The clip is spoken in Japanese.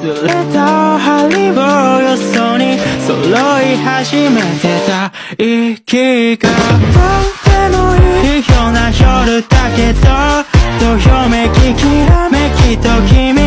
ずれた針をよそに揃い始めてた息が。とってもいいような夜だけどどよめききらめきと君。